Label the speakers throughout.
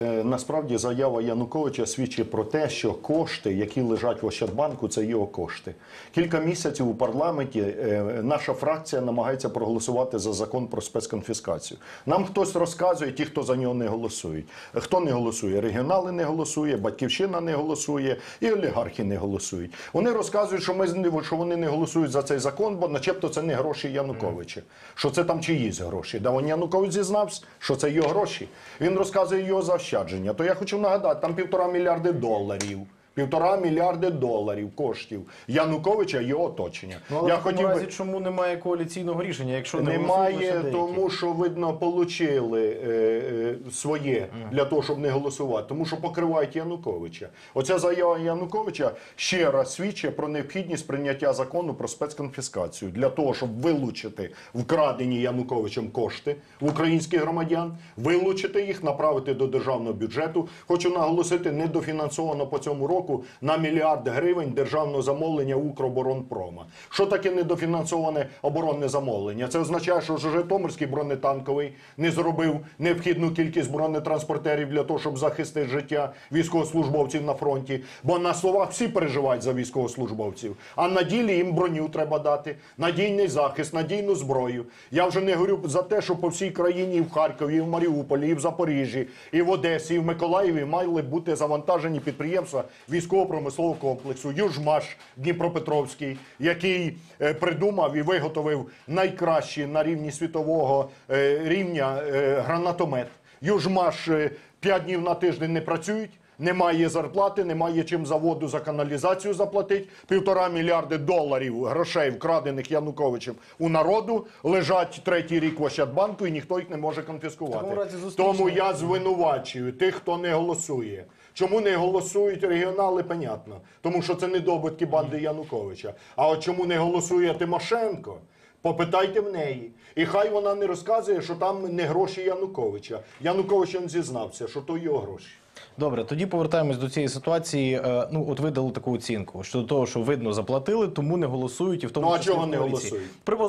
Speaker 1: uh, Насправді заява Януковича свідчить про те, що кошти, які лежать в Ощадбанку, це його кошти. Кілька місяців у парламенті е, наша фракція намагається проголосувати за закон про спецконфіскацію. Нам хтось розказує, ті, хто за нього не голосують. Хто не голосує? Регіонали не голосує, батьківщина не голосує і олігархи не голосують. Вони розказують, що ми що вони не голосують за цей закон, бо начебто це не гроші Януковича. Що це там чиїсь гроші. Да він Янукович зізнався, що це його гроші. Він розказує його заощадження. То я хочу нагадати, там півтора мільярди доларів. Півтора мільярди доларів коштів Януковича і його оточення.
Speaker 2: Ну, але
Speaker 1: я
Speaker 2: в такому
Speaker 1: хотів би...
Speaker 2: разі чому немає коаліційного рішення, якщо не голосують
Speaker 1: Немає,
Speaker 2: деякі?
Speaker 1: тому що видно, получили е, е, своє для того, щоб не голосувати, тому що покривають Януковича. Оця заява Януковича ще раз свідчить про необхідність прийняття закону про спецконфіскацію для того, щоб вилучити вкрадені Януковичем кошти в українських громадян, вилучити їх, направити до державного бюджету. Хочу наголосити, недофінансовано по цьому року на мільярд гривень державного замовлення Укроборонпрома. Що таке недофінансоване оборонне замовлення? Це означає, що Житомирський бронетанковий не зробив необхідну кількість бронетранспортерів для того, щоб захистити життя військовослужбовців на фронті. Бо на словах всі переживають за військовослужбовців, а на ділі їм броню треба дати, надійний захист, надійну зброю. Я вже не говорю за те, що по всій країні і в Харкові, і в Маріуполі, і в Запоріжжі, і в Одесі, і в Миколаєві мали бути завантажені підприємства військово-промислового комплексу Южмаш Дніпропетровський, який е, придумав і виготовив найкращі на рівні світового е, рівня е, гранатомет. Южмаш п'ять днів на тиждень не працюють. Немає зарплати, немає чим заводу за каналізацію заплатити. Півтора мільярди доларів грошей, вкрадених Януковичем у народу, лежать третій рік в Ощадбанку, і ніхто їх не може конфіскувати. Тому я звинувачую тих, хто не голосує. Чому не голосують регіонали, понятно. Тому що це недобитки банди Януковича. А от чому не голосує Тимошенко? Попитайте в неї. І хай вона не розказує, що там не гроші Януковича. Янукович він зізнався, що то його гроші.
Speaker 2: Добре, тоді повертаємось до цієї ситуації. Е, Ну, от ви дали таку оцінку щодо того, що видно заплатили, тому не голосують і в тому
Speaker 1: Ну, а чого не голосують?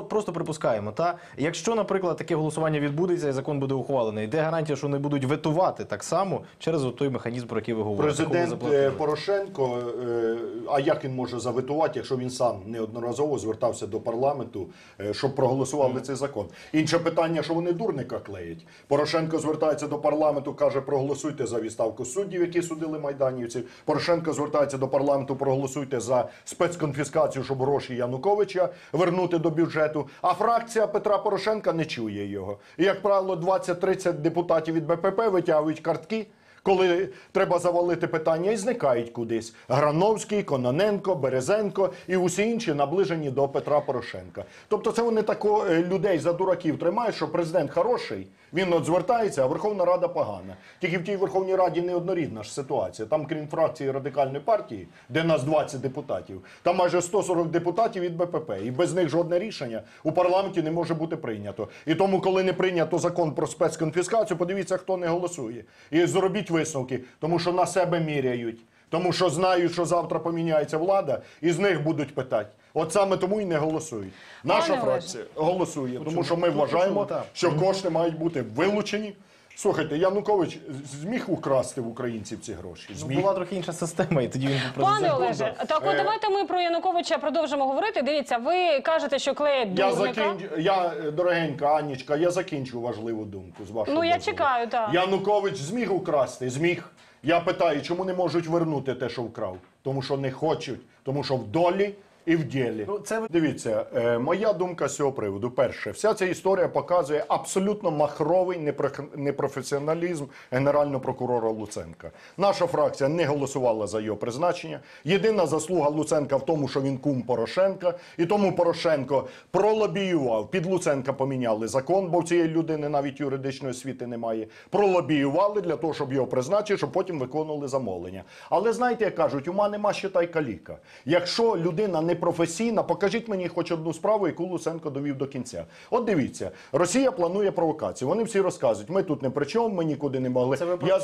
Speaker 2: Просто припускаємо. Та якщо, наприклад, таке голосування відбудеться і закон буде ухвалений, де гарантія, що не будуть ветувати так само через той механізм, про який ви говорите?
Speaker 1: Президент е, Порошенко, е, а як він може заветувати, якщо він сам неодноразово звертався до парламенту, щоб проголосували цей закон? Інше питання, що вони дурника клеять. Порошенко звертається до парламенту, каже, проголосуйте за відставку суддів, які судили майданівців. Порошенко звертається до парламенту, проголосуйте за спецконфіскацію, щоб гроші Януковича вернути до бюджету. А фракція Петра Порошенка не чує його. І, як правило, 20-30 депутатів від БПП витягують картки коли треба завалити питання, і зникають кудись. Грановський, Кононенко, Березенко і усі інші наближені до Петра Порошенка. Тобто це вони тако е, людей за дураків тримають, що президент хороший, він от звертається, а Верховна Рада погана. Тільки в тій Верховній Раді неоднорідна ж ситуація. Там, крім фракції радикальної партії, де нас 20 депутатів, там майже 140 депутатів від БПП. І без них жодне рішення у парламенті не може бути прийнято. І тому, коли не прийнято закон про спецконфіскацію, подивіться, хто не голосує. І зробіть висновки, тому що на себе міряють. Тому що знають, що завтра поміняється влада, і з них будуть питати. От саме тому і не голосують. Наша
Speaker 3: Пане
Speaker 1: фракція голосує, тому що ми вважаємо, що кошти мають бути вилучені. Слухайте, Янукович зміг украсти в українців ці гроші.
Speaker 2: Ну,
Speaker 1: Зміг.
Speaker 2: була трохи інша система, і тоді він був
Speaker 3: Пане. Олеже, так
Speaker 1: Е,
Speaker 3: от давайте ми про Януковича продовжимо говорити. Дивіться, ви кажете, що клеять
Speaker 1: Я
Speaker 3: дурника.
Speaker 1: закінчу, я, е, дорогенька Анічка, я закінчу важливу думку з вашого
Speaker 3: Ну, я
Speaker 1: дозволу.
Speaker 3: чекаю, так.
Speaker 1: Янукович зміг украсти? Зміг. Я питаю, чому не можуть вернути те, що вкрав? Тому що не хочуть, тому що в долі і в ділі.
Speaker 2: Ну, це
Speaker 1: Дивіться, е, моя думка з цього приводу. Перше, вся ця історія показує абсолютно махровий непро- непрофесіоналізм генерального прокурора Луценка. Наша фракція не голосувала за його призначення. Єдина заслуга Луценка в тому, що він кум Порошенка, і тому Порошенко пролобіював. Під Луценка поміняли закон, бо в цієї людини навіть юридичної освіти немає. Пролобіювали для того, щоб його призначити, щоб потім виконували замовлення. Але знаєте, як кажуть, ума нема ще та й каліка. Якщо людина не непрофесійна. Покажіть мені хоч одну справу, яку Луценко довів до кінця. От дивіться, Росія планує провокацію. Вони всі розказують, ми тут не при чому, ми нікуди не могли.
Speaker 2: Це ви про що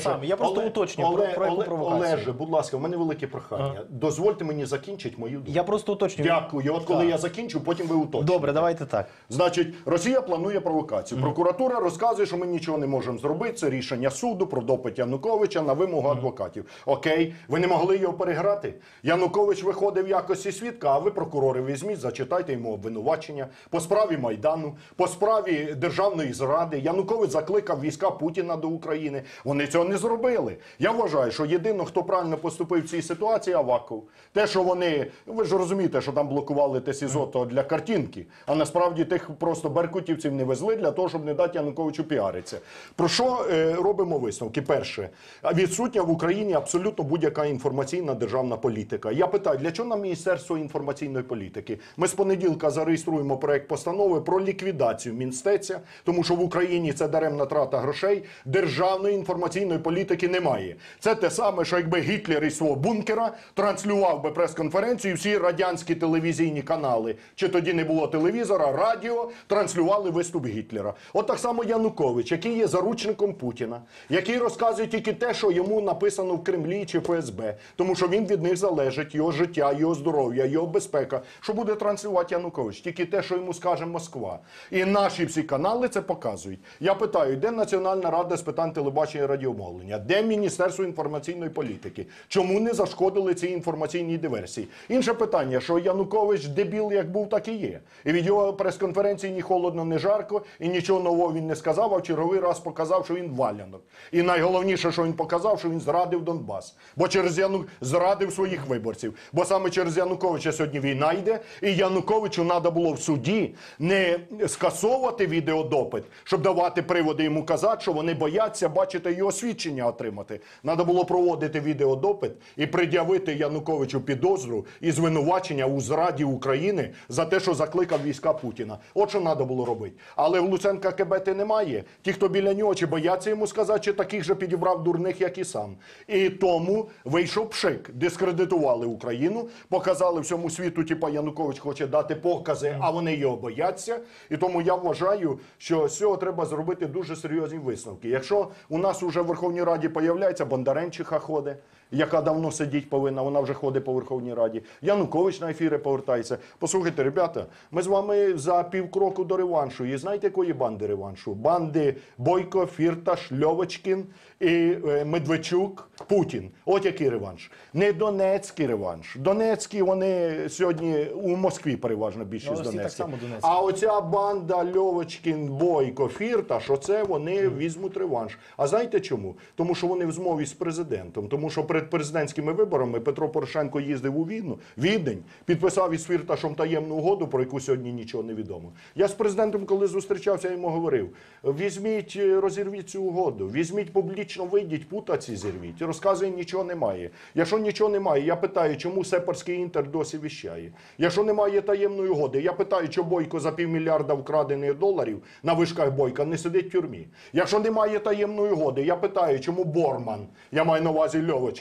Speaker 2: саме? Я просто уточнюю, про- про яку провокацію?
Speaker 1: Олеже, будь ласка, в мене велике прохання. Дозвольте мені закінчити мою думку.
Speaker 2: Я просто уточнюю.
Speaker 1: Дякую. От коли я закінчу, потім ви уточните.
Speaker 2: Добре, давайте так.
Speaker 1: Значить, Росія планує провокацію. Прокуратура розказує, що ми нічого не можемо зробити. Це рішення суду про допит Януковича на вимогу адвокатів. Окей, ви не могли його переграти. Янукович виходив в якості свідка, а ви, прокурори, візьміть, зачитайте йому обвинувачення по справі Майдану, по справі державної зради. Янукович закликав війська Путіна до України. Вони цього не зробили. Я вважаю, що єдино, хто правильно поступив в цій ситуації, Аваков. Те, що вони, ви ж розумієте, що там блокували те СІЗО, то для картинки, а насправді тих просто беркутівців не везли для того, щоб не дати Януковичу піаритися. Про що е, робимо висновки? Перше, відсутня в Україні абсолютно будь-яка інформаційна державна політика. Я питаю, для чого нам Міністерство інформаційної політики? Ми з понеділка зареєструємо проект постанови про ліквідацію Мінстеця, тому що в Україні це даремна трата грошей. Державної інформаційної політики немає. Це те саме, що якби Гітлер із свого бункера транслював би прес-конференцію, і всі радянські телевізійні канали, чи тоді не було телевізора, радіо транслювали виступ Гітлера. От так само Янукович, який є заручником Путіна, який розказує тільки те, що йому написано в Кремлі чи ФСБ, тому що він від них залежить, його життя, його здоров'я, його безпека. Що буде транслювати Янукович? Тільки те, що йому скаже Москва. І наші всі канали це показують. Я питаю, де Національна рада з питань телебачення і радіомовлення? Де Міністерство інформаційної політики? Чому не зашкодили ці інформаційні диверсії? Інше питання, що Янукович дебіл як був, так і є. І від його прес-конференції ні холодно, ні жарко, і нічого нового він не сказав, а в черговий раз показав, що він валянок. І найголовніше, що він показав, що він зрадив Донбас. Бо через Яну зрадив своїх виборців. Бо саме через Януковича сьогодні війна йде, і Януковичу треба було в суді не скасовувати відеодопит, щоб давати приводи йому казати, що вони бояться бачити його свідчення отримати. Треба було проводити відеодопит і пред'явити Януковичу підозру і звинувачення у зраді України за те, що закликав війська Путіна. От що треба було робити. Але в Луценка кебети немає. Ті, хто біля нього, чи бояться йому сказати, чи таких же підібрав дурних, як і сам. І тому вийшов пшик, дискредитували Україну, показали всьому світу, типа Янукович хоче дати покази, а вони його бояться. І тому я вважаю, що з цього треба зробити дуже серйозні висновки. Якщо у нас уже в Верховній Раді появляється Бондаренчиха ходить, яка давно сидіть повинна, вона вже ходить по Верховній Раді. Янукович на ефіри повертається. Послухайте, ребята, ми з вами за півкроку до реваншу. І знаєте, якої банди реваншу? Банди Бойко, Фірташ, Льовочкін і е, Медведчук, Путін. От який реванш. Не Донецький реванш. Донецькі вони сьогодні у Москві переважно більшість
Speaker 2: Ну,
Speaker 1: Донецькі. А оця банда Льовочкін, Бойко, Фірташ, оце вони візьмуть реванш. А знаєте чому? Тому що вони в змові з президентом. Тому що перед президентськими виборами Петро Порошенко їздив у Відну, Відень, підписав із Фірташом таємну угоду, про яку сьогодні нічого не відомо. Я з президентом, коли зустрічався, я йому говорив: візьміть, е, розірвіть цю угоду, візьміть публічно, вийдіть, путаці зірвіть. Розказує, нічого немає. Якщо нічого немає, я питаю, чому сепарський інтер досі віщає? Якщо немає таємної угоди, я питаю, що Бойко за півмільярда вкрадених доларів на вишках Бойка не сидить в тюрмі. Якщо немає таємної угоди, я питаю, чому Борман, я маю на увазі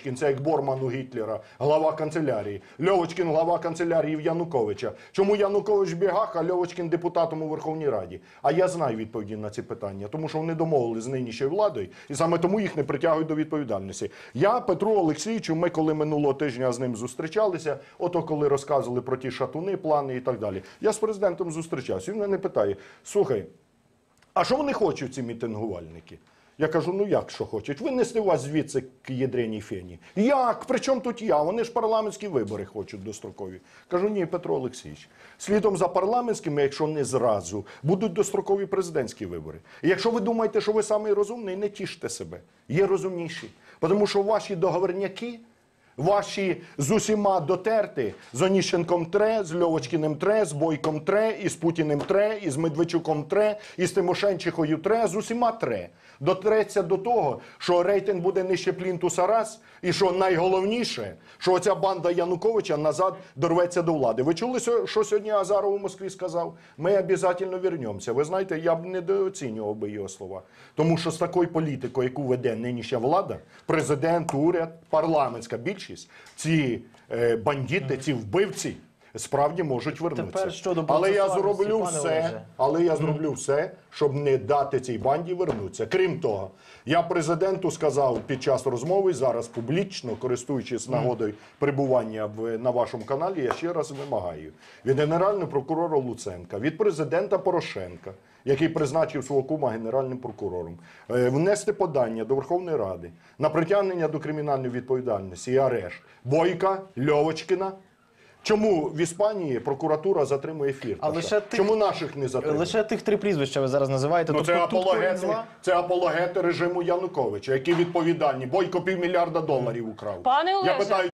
Speaker 1: Льовочкін, це як Борман у Гітлера, глава канцелярії. Льовочкін глава канцелярії в Януковича. Чому Янукович бігах, а Льовочкін депутатом у Верховній Раді? А я знаю відповіді на ці питання, тому що вони домовились з нинішньою владою, і саме тому їх не притягують до відповідальності. Я Петру Олексійовичу, ми коли минулого тижня з ним зустрічалися, ото коли розказували про ті шатуни, плани і так далі. Я з президентом зустрічався. Він мене питає: слухай, а що вони хочуть, ці мітингувальники? Я кажу, ну як що хочуть? Винести вас звідси к єдреній фені. Як? При чому тут я? Вони ж парламентські вибори хочуть дострокові. Кажу, ні, Петро Олексійович. Слідом за парламентськими, якщо не зразу, будуть дострокові президентські вибори. І якщо ви думаєте, що ви самий розумний, не тіште себе. Є розумніші. Тому що ваші договорняки Ваші з усіма дотерти з Оніщенком тре, з Льовочкіним тре, з Бойком тре, і з Путіним тре, і з Медведчуком тре, і з Тимошенчихою тре, з усіма тре. Дотреться до того, що рейтинг буде нижче плінтуса раз, і що найголовніше, що оця банда Януковича назад дорветься до влади. Ви чули, що сьогодні Азаров у Москві сказав? Ми обов'язково вернемося. Ви знаєте, я б недооцінював би його слова. Тому що з такою політикою, яку веде нинішня влада, президент, уряд, парламентська більшість, ці е, бандити, ці вбивці, справді можуть вернутися.
Speaker 2: Тепер щодо
Speaker 1: Але я зроблю
Speaker 2: пане
Speaker 1: все,
Speaker 2: Олеже.
Speaker 1: але я зроблю все, щоб не дати цій банді вернутися. Крім того, я президенту сказав під час розмови зараз публічно, користуючись нагодою перебування в на вашому каналі, я ще раз вимагаю від генерального прокурора Луценка, від президента Порошенка, який призначив свого кума генеральним прокурором, е, внести подання до Верховної Ради на притягнення до кримінальної відповідальності і арешт Бойка, Льовочкіна. Чому в Іспанії прокуратура затримує фірташа?
Speaker 2: А лише тих-
Speaker 1: Чому наших не затримує?
Speaker 2: Лише тих три прізвища ви зараз називаєте.
Speaker 1: Ну, це
Speaker 2: тобто тут
Speaker 1: апологети,
Speaker 2: зла?
Speaker 1: це апологети режиму Януковича, які відповідальні. Бойко півмільярда доларів украв.
Speaker 3: Пане
Speaker 1: Я питаю,